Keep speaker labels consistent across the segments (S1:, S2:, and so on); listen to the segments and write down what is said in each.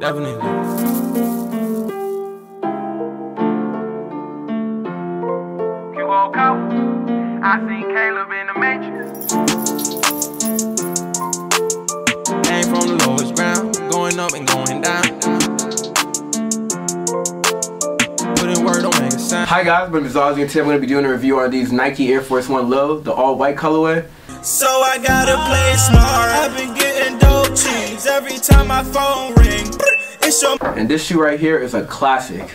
S1: Definitely.
S2: You woke up, I seen Caleb in the matrix.
S1: Came from the lowest ground, going up and going down. Put in word, don't make a sound.
S3: Hi guys, my name is Ozzy and today I'm going to be doing a review on these Nike Air Force One Low, the all white colorway.
S4: So I gotta play smart. I've been getting dope cheese every time my phone ring.
S3: And this shoe right here is a classic.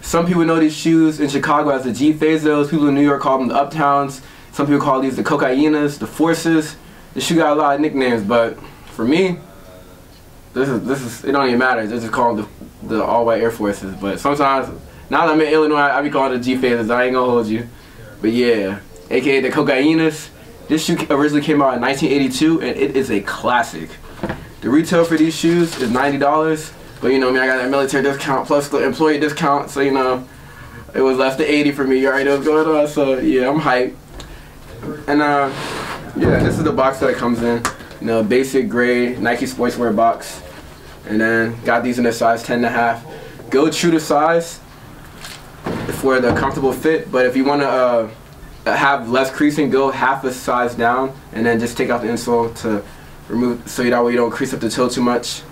S3: Some people know these shoes in Chicago as the G Fazos. People in New York call them the Uptowns. Some people call these the Cocainas, the Forces. The shoe got a lot of nicknames, but for me, this is this is it don't even matter. This is called the the all white Air Forces. But sometimes now that I'm in Illinois, I be calling the G Fazos. I ain't gonna hold you. But yeah, aka the Cocainas. This shoe originally came out in 1982, and it is a classic. The retail for these shoes is ninety dollars, but you know me, I got that military discount plus the employee discount, so you know it was less than eighty for me. You already know what's going on, so yeah, I'm hyped. And uh, yeah, this is the box that it comes in. You know, basic gray Nike sportswear box, and then got these in a size 10 and a half. Go true to size for the comfortable fit, but if you want to uh, have less creasing, go half a size down, and then just take out the insole to remove so that way you don't crease up the toe too much.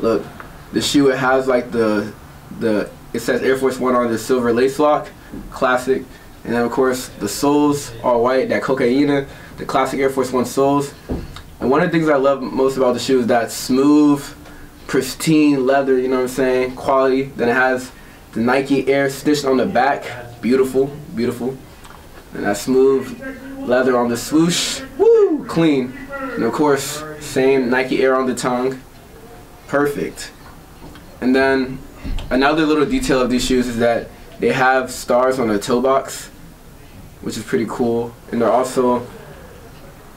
S3: Look, the shoe it has like the the it says Air Force One on the silver lace lock, classic, and then of course the soles are white, that cocaina, the classic Air Force One soles. And one of the things I love most about the shoe is that smooth, pristine leather. You know what I'm saying? Quality. Then it has the Nike Air stitched on the back, beautiful, beautiful, and that smooth leather on the swoosh, woo, clean. And of course, same Nike Air on the tongue. Perfect. And then another little detail of these shoes is that they have stars on the toe box, which is pretty cool. And they're also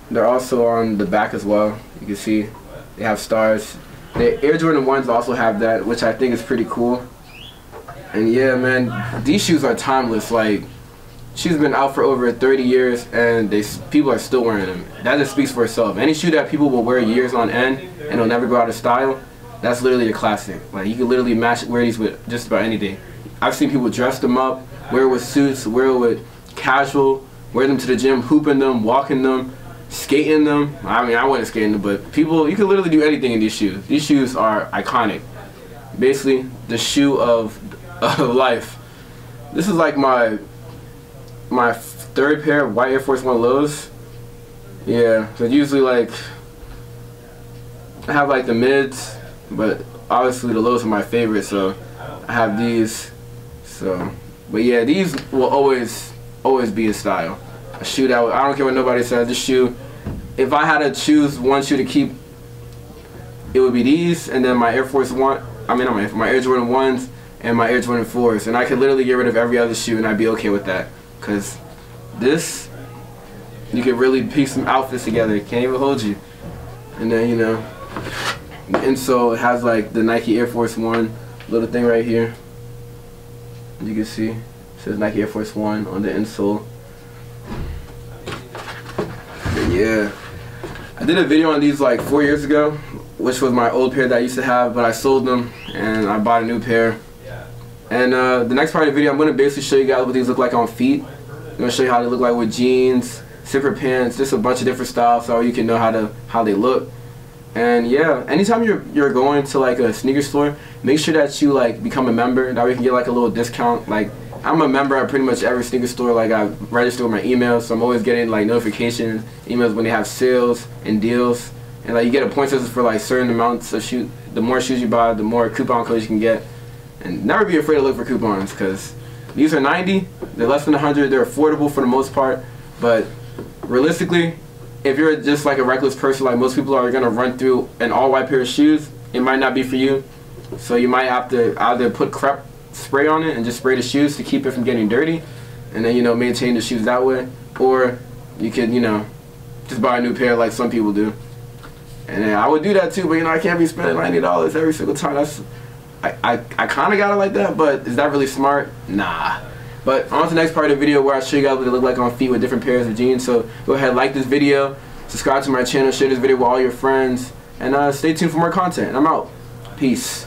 S3: they're also on the back as well. You can see they have stars. The Air Jordan 1s also have that, which I think is pretty cool. And yeah, man, these shoes are timeless. Like She's been out for over 30 years and they people are still wearing them. That just speaks for itself. Any shoe that people will wear years on end and it'll never go out of style, that's literally a classic. Like you can literally match wear these with just about anything. I've seen people dress them up, wear it with suits, wear it with casual, wear them to the gym, hooping them, walking them, skating them. I mean, I wasn't skating them, but people, you can literally do anything in these shoes. These shoes are iconic. Basically, the shoe of, of life. This is like my my third pair of white Air Force One lows. Yeah, so usually like I have like the mids, but obviously the lows are my favorite, so I have these. So, but yeah, these will always always be in style. A shoe that I don't care what nobody says. This shoe, if I had to choose one shoe to keep, it would be these, and then my Air Force One. I mean, my Air Jordan ones and my Air Jordan fours, and I could literally get rid of every other shoe, and I'd be okay with that. Cause this, you can really piece some outfits together. It Can't even hold you. And then you know, the insole it has like the Nike Air Force One little thing right here. You can see it says Nike Air Force One on the insole. But yeah, I did a video on these like four years ago, which was my old pair that I used to have, but I sold them and I bought a new pair. And uh, the next part of the video, I'm going to basically show you guys what these look like on feet. I'm going to show you how they look like with jeans, zipper pants, just a bunch of different styles so you can know how to how they look. And yeah, anytime you're you're going to like a sneaker store, make sure that you like become a member. That way you can get like a little discount. Like I'm a member at pretty much every sneaker store. Like I register with my email, so I'm always getting like notifications, emails when they have sales and deals. And like you get a point system for like certain amounts of shoes. The more shoes you buy, the more coupon codes you can get. And never be afraid to look for coupons because these are 90, they're less than 100, they're affordable for the most part, but realistically, if you're just like a reckless person, like most people are gonna run through an all white pair of shoes, it might not be for you. So you might have to either put crep spray on it and just spray the shoes to keep it from getting dirty, and then you know maintain the shoes that way, or you could you know just buy a new pair like some people do. And I would do that too, but you know I can't be spending ninety dollars every single time. That's I, I, I kind of got it like that, but is that really smart? Nah. But on to the next part of the video where I show you guys what they look like on feet with different pairs of jeans. So go ahead, like this video, subscribe to my channel, share this video with all your friends, and uh, stay tuned for more content. I'm out. Peace.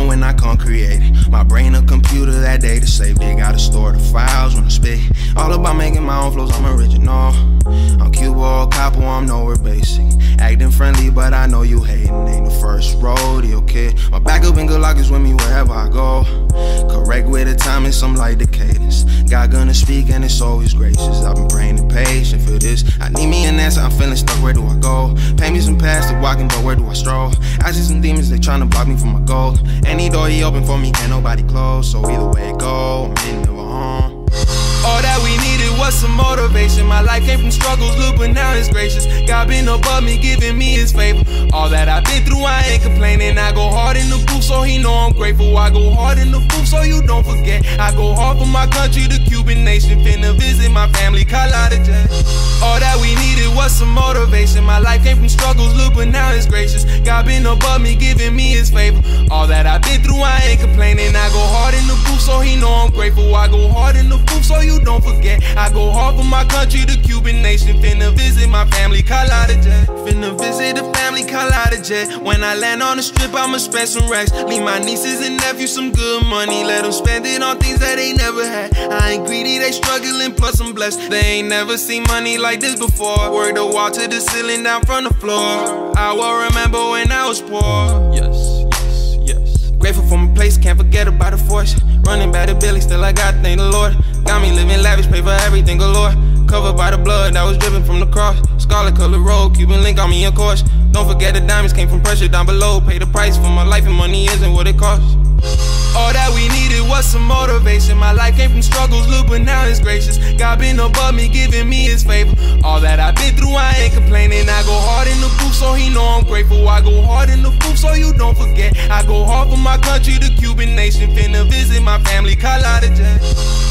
S4: Come when I come create. My brain a computer that data saved it. Gotta store the files when I spit. All about making my own flows, I'm original. I'm Cubo Capo, I'm nowhere basic. Acting friendly, but I know you hating. Ain't the first rodeo kid. My backup and good luck is with me wherever I go. Correct with the time and some like the cadence. God gonna speak and it's always gracious. I've been praying and patient for this. I need me an answer, I'm feeling stuck. Where do I go? Pay me some past to walking, but where do I stroll? I see some demons, they tryna block me from my goal. Any door he open for me, can't nobody close. So either way it go, I'm in, never home. All that we needed was some motivation. My life came from struggles, look, but now it's gracious. God been above me, giving me his favor. All that I've been through, I ain't complaining. I go hard in the booth, so he know I'm grateful. I go hard in the booth, so you don't forget. I go hard for my country, the Cuban nation. Finna visit my family, Carlotta Jet. All that we needed was some motivation. My life came from struggles, look, but now it's gracious. God been above me, giving me his favor. All that I've been through, I ain't complaining. I go hard in the booth, so he know I'm grateful. I go hard in the booth, so you don't forget. I go hard for my country, the Cuban nation. Finna visit my family, Carlotta Jet. Finna visit the family, Carlotta Jet. When I land on the strip, I'ma spend some racks. Leave my nieces and nephews some good money. Let them spend it on things that they never had. I ain't greedy, they struggling, plus I'm blessed. They ain't never seen money like this before. Word the wall to the ceiling, down from the floor. I will remember when I was poor. Yes, yes, yes. Grateful for my place, can't forget about the force. Running back to Billy, still I got thank the Lord. Got me living lavish, pay for everything galore. Covered by the blood that was driven from the cross. Scarlet colored road, Cuban link on me, of course. Don't forget the diamonds came from pressure down below. Pay the price for my life, and money isn't what it costs. All that we needed was some motivation. My life came from struggles, look, but now it's gracious. God been above me, giving me his favor. All that I've been through, I ain't complaining. I go hard in the booth, so he know I'm grateful. I go hard in the booth, so you don't forget. I go hard for my country, the Cuban nation. Finna visit my family, Carlotta Jet.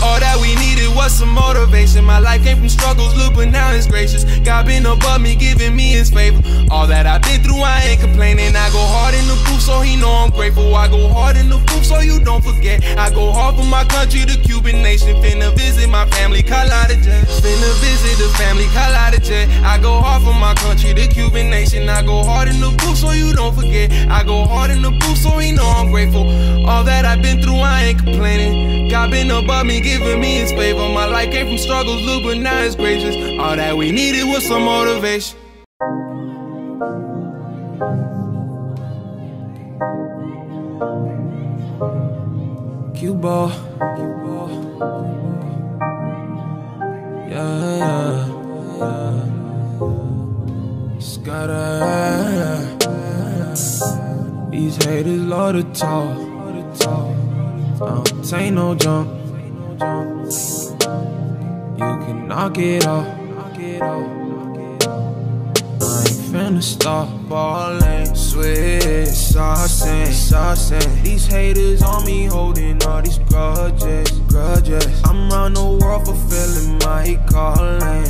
S4: All that we needed was some motivation. My life came from struggles, look, but now it's gracious. God been above me, giving me his that I've been through, I ain't complaining. I go hard in the booth, so he know I'm grateful. I go hard in the booth, so you don't forget. I go hard for my country, the Cuban nation. Finna visit my family, Carlotta Jet. Finna visit the family, Carlotta Jet. I go hard for my country, the Cuban nation. I go hard in the booth, so you don't forget. I go hard in the booth, so he know I'm grateful. All that I've been through, I ain't complaining. God been above me, giving me his favor. My life came from struggles, look, but now it's gracious. All that we needed was some motivation. Cuba, Cuba, yeah, yeah, yeah. Scatter. These haters love to talk, um, don't take no jump. You can knock it off, knock it off. Finna stop ballin', switch, saucin', saucin'. These haters on me holding all these grudges, grudges. I'm round the world fulfilling my calling.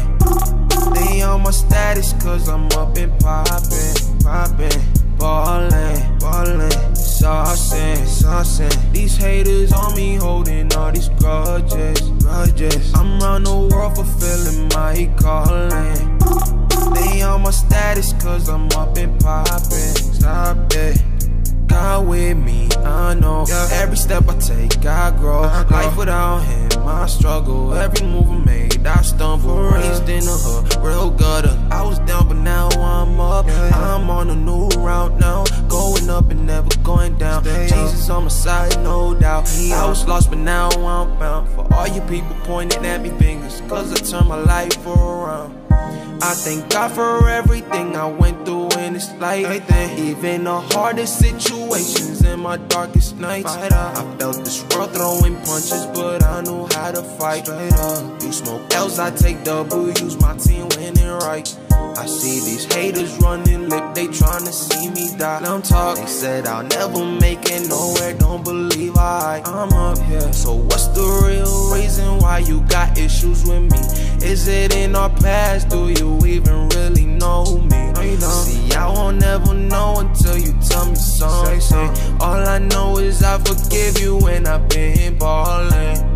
S4: They on my status cause I'm up and poppin', poppin', ballin', ballin', saucin', saucin'. These haters on me holding all these grudges, grudges. I'm round the world fulfilling my calling. My status cause I'm up and poppin'. Stop it. God with me, I know. Every step I take, I grow. Life without him, I struggle. Every move I made, I stumble. Raised in the hood, real gutter. I was down, but now I'm up. I'm on a new route now. Going I was lost, but now I'm found. For all you people pointing at me fingers, cause I turned my life around. I thank God for everything I went through in this life. Even the hardest situations in my darkest nights. I felt this world throwing punches, but I knew how to fight. You smoke L's, I take W's, my team winning right. I see these haters running lip, they tryna see me die. I'm talking, they said I'll never make it nowhere, don't believe I. I'm up here, so what's the real reason why you got issues with me? Is it in our past? Do you even really know me. No, you don't. See, I won't never know until you tell me something. All I know is I forgive you when I've been ballin'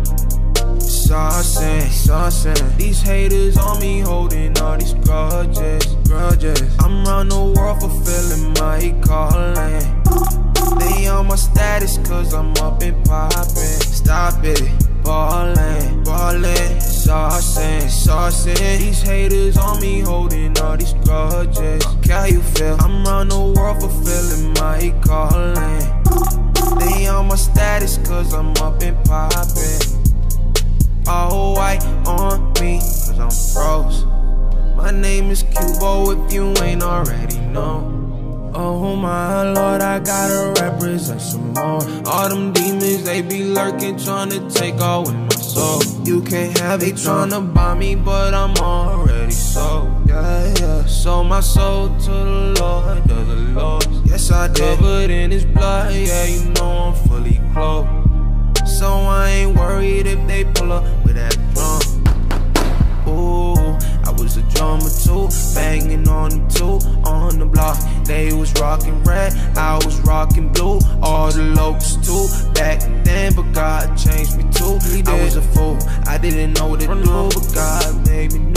S4: saucing, saucing. These haters on me holding all these grudges, grudges. I'm round the world fulfilling my calling. They on my status cause I'm up and poppin'. Stop it, ballin', ballin', saucing, saucing. These haters on me holding all these grudges. How you feel? I'm round the world fulfilling my calling. They on my status cause I'm up and poppin' all white on me, cause I'm froze. My name is Cubo if you ain't already know. Oh my lord, I gotta represent some more. All them demons, they be lurking, trying to take all with my soul. You can't have it, trying to buy me, but I'm already sold. Yeah, yeah. Sold my soul to the Lord, to the Lord. Yes, I did. Covered in his blood, yeah, you know I'm fully clothed. They pull up with that drum. Ooh, I was a drummer too, banging on them too, on the block. They was rocking red, I was rocking blue. All the locals too, back then, but God changed me too. I was a fool, I didn't know what to do, but God made me